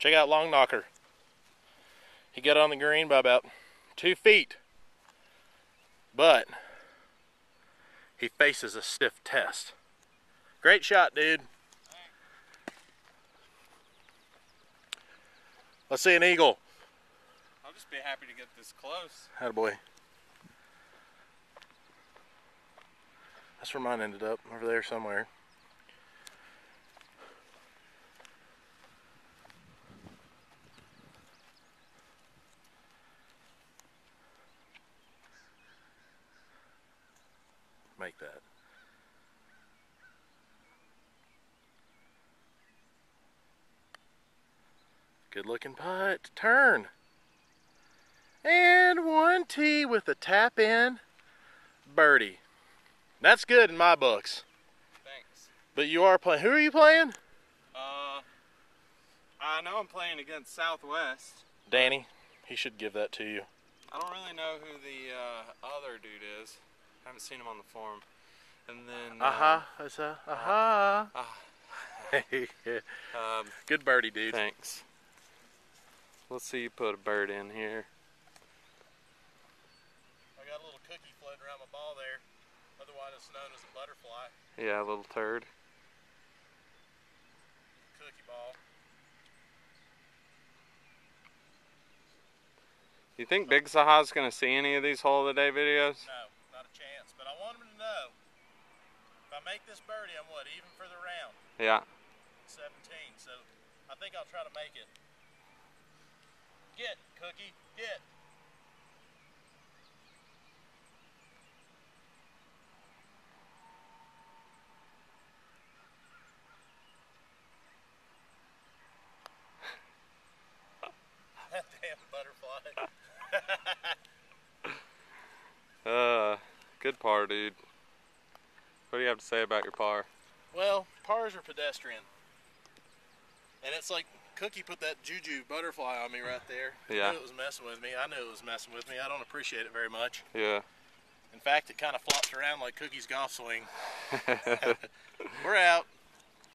Check out Long Knocker. He got on the green by about two feet. But he faces a stiff test. Great shot, dude. Let's see an eagle. I'll just be happy to get this close. Attaboy. That's where mine ended up, over there somewhere. Make that. Good looking putt. Turn. And one tee with a tap in birdie. That's good in my books. Thanks. But you are playing. Who are you playing? Uh, I know I'm playing against Southwest. Danny. He should give that to you. I don't really know who the uh, other dude is. I haven't seen him on the forum. And then. Aha. Uh, That's a aha. Um, good birdie, dude. thanks. Let's see you put a bird in here. I got a little cookie floating around my ball there. Otherwise, it's known as a butterfly. Yeah, a little turd. Cookie ball. You think Big Saha's gonna see any of these hole of the day videos? No, not a chance. But I want him to know. If I make this birdie, I'm what, even for the round? Yeah. 17. So I think I'll try to make it. Get, Cookie, get. that damn butterfly. Uh, good par, dude. What do you have to say about your par? Well, pars are pedestrian. And it's like Cookie put that juju butterfly on me right there. Yeah. I knew it was messing with me. I knew it was messing with me. I don't appreciate it very much. Yeah. In fact, it kind of flops around like Cookie's golf swing. We're out.